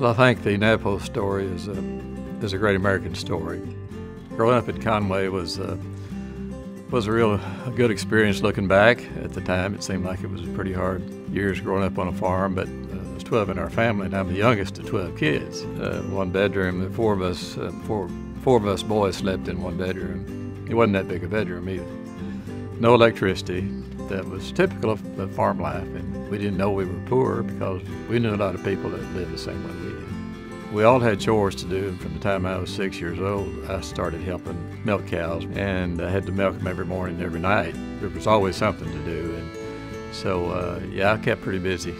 Well, I think the Nabholz story is a, is a great American story. Growing up in Conway was a, was a real a good experience looking back. At the time, it seemed like it was pretty hard years growing up on a farm, but uh, there's 12 in our family, and I'm the youngest of 12 kids. Uh, one bedroom, the four of us, uh, four, four of us boys slept in one bedroom. It wasn't that big a bedroom either. No electricity. That was typical of, farm life, and we didn't know we were poor because we knew a lot of people that lived the same way we did. We all had chores to do, and from the time I was six years old, I started helping milk cows, and I had to milk them every morning and every night. There was always something to do, and so uh, yeah, I kept pretty busy.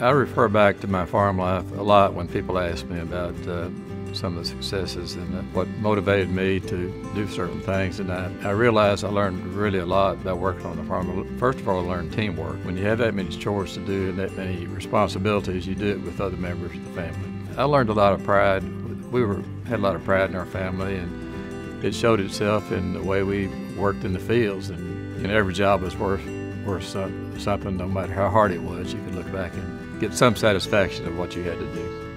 I refer back to my farm life a lot when people ask me about uh, some of the successes and what motivated me to do certain things. And I, I realized I learned really a lot by working on the farm. First of all, I learned teamwork. When you have that many chores to do and that many responsibilities, you do it with other members of the family. I learned a lot of pride. We were had a lot of pride in our family, and it showed itself in the way we worked in the fields. And you know, every job was worth worth some, something, no matter how hard it was. You could look back and get some satisfaction of what you had to do.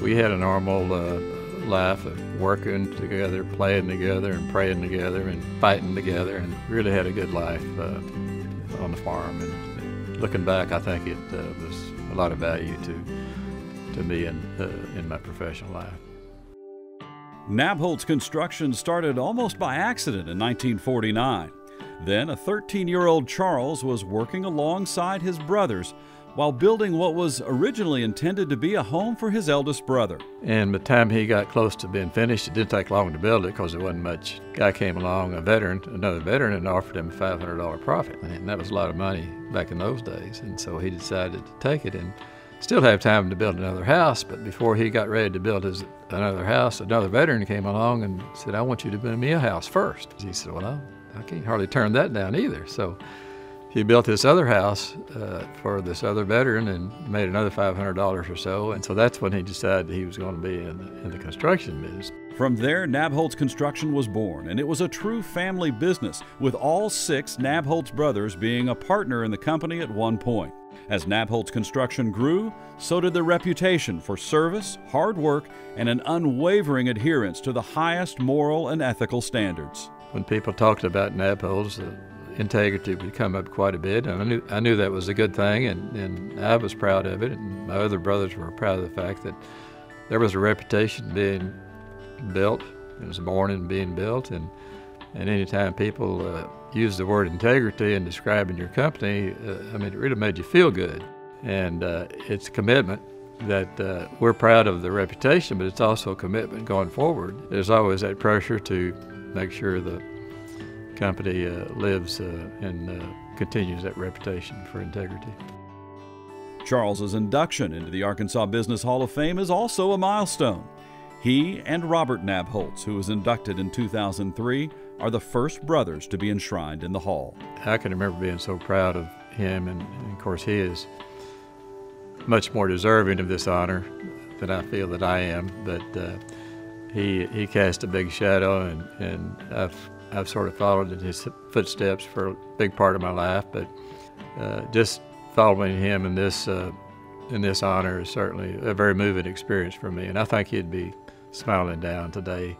We had a normal uh, life of working together, playing together, and praying together, and fighting together, and really had a good life uh, on the farm. And looking back, I think it uh, was a lot of value to to me in uh, in my professional life. Nabholz construction started almost by accident in 1949. Then a 13 year old Charles was working alongside his brothers while building what was originally intended to be a home for his eldest brother. And by the time he got close to being finished, it didn't take long to build it because there wasn't much. Guy came along, a veteran, another veteran, and offered him a $500 profit. And that was a lot of money back in those days. And so he decided to take it and still have time to build another house. But before he got ready to build his another house, another veteran came along and said, I want you to build me a house first. He said, Well, I, I can't hardly turn that down either. So he built this other house uh, for this other veteran and made another $500 or so. And so that's when he decided he was going to be in the, in the construction business. From there, Nabholz Construction was born, and it was a true family business, with all six Nabholz brothers being a partner in the company at one point. As Nabholz Construction grew, so did their reputation for service, hard work, and an unwavering adherence to the highest moral and ethical standards. When people talked about Nabholz, uh, integrity would come up quite a bit, and I knew I knew that was a good thing, and, and I was proud of it, and my other brothers were proud of the fact that there was a reputation being built, it was born and being built, and and anytime people uh, use the word integrity in describing your company, uh, I mean, it really made you feel good, and uh, it's a commitment that uh, we're proud of the reputation, but it's also a commitment going forward. There's always that pressure to make sure the company uh, lives uh, and uh, continues that reputation for integrity. Charles's induction into the Arkansas Business Hall of Fame is also a milestone. He and Robert Nabholz, who was inducted in 2003, are the first brothers to be enshrined in the hall. I can remember being so proud of him, and, and of course, he is much more deserving of this honor than I feel that I am. But uh, he he cast a big shadow, and, and I've I've sort of followed in his footsteps for a big part of my life, but uh, just following him in this uh, in this honor is certainly a very moving experience for me, and I think he'd be smiling down today.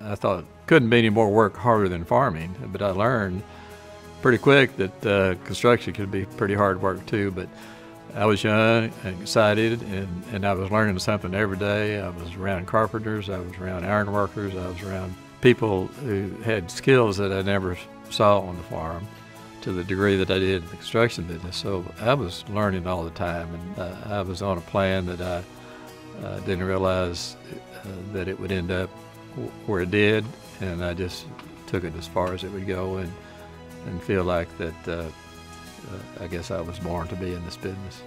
I thought couldn't be any more work harder than farming, but I learned pretty quick that uh, construction could be pretty hard work too. But I was young and excited, and, and I was learning something every day. I was around carpenters, I was around iron workers, I was around people who had skills that I never saw on the farm to the degree that I did in the construction business. So I was learning all the time, and uh, I was on a plan that I uh, didn't realize uh, that it would end up where it did, and I just took it as far as it would go, and and feel like that uh, uh, I guess I was born to be in this business.